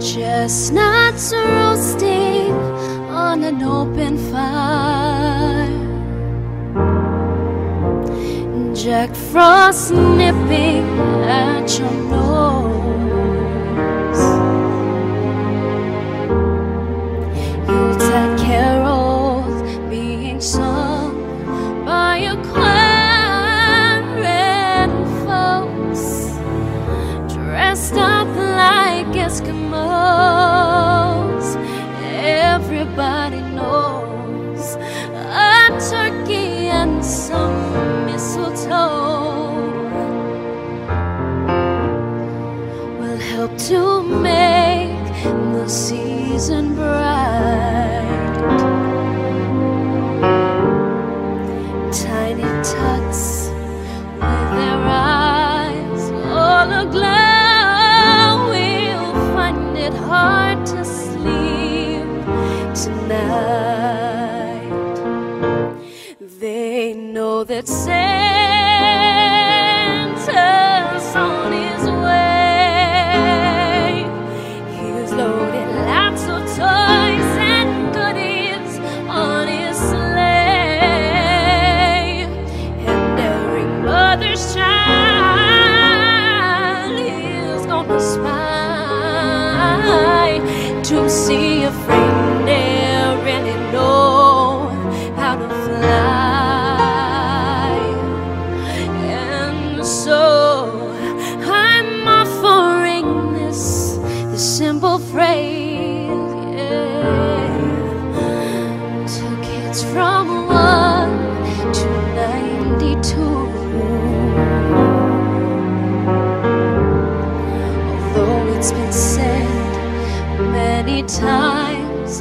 Chestnuts roasting on an open fire. Jack Frost nipping at your nose. To make the season bright. Tiny tots with their eyes all aglow will find it hard to sleep tonight. They know that see if really know how to fly. And so I'm offering this, this simple phrase, to kids from one to ninety-two. Although it's been times,